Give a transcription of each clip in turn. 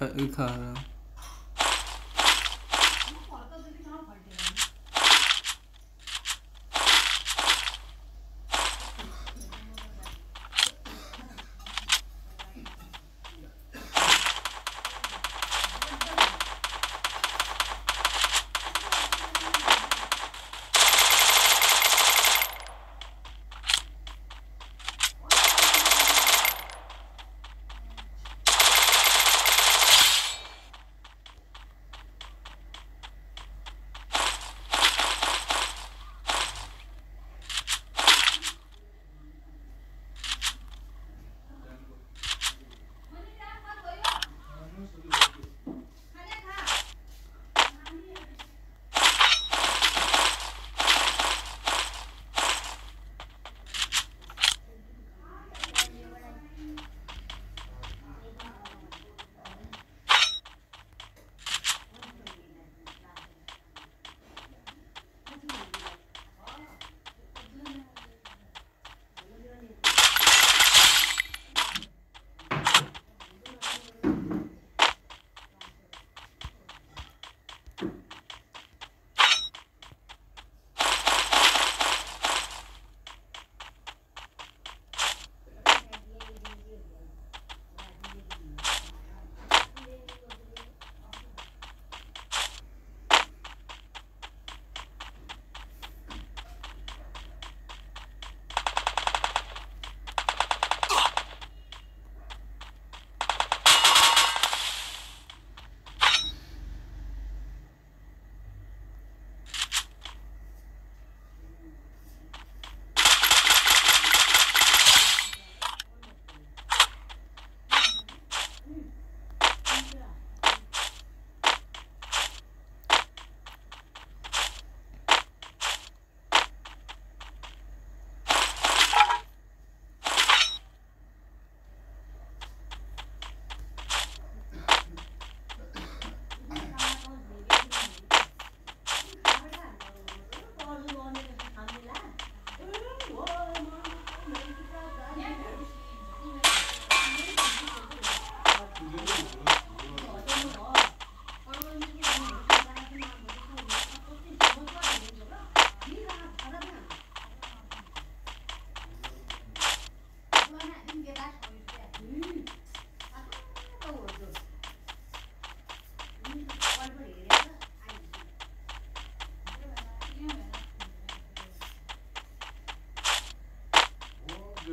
Cara.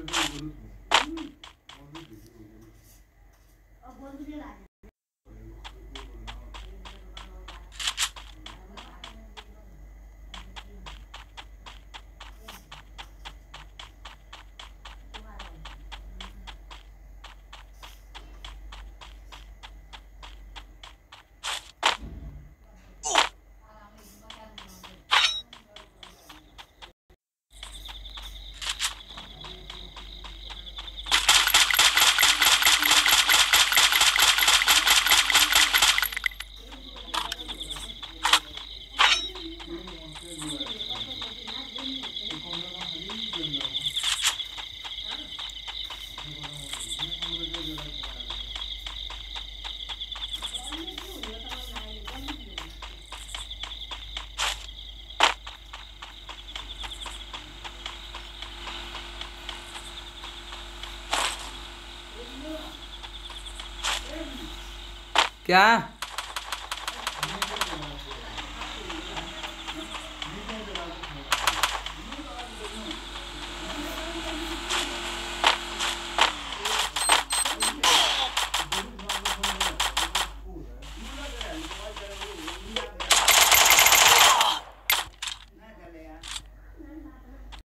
रहा क्या?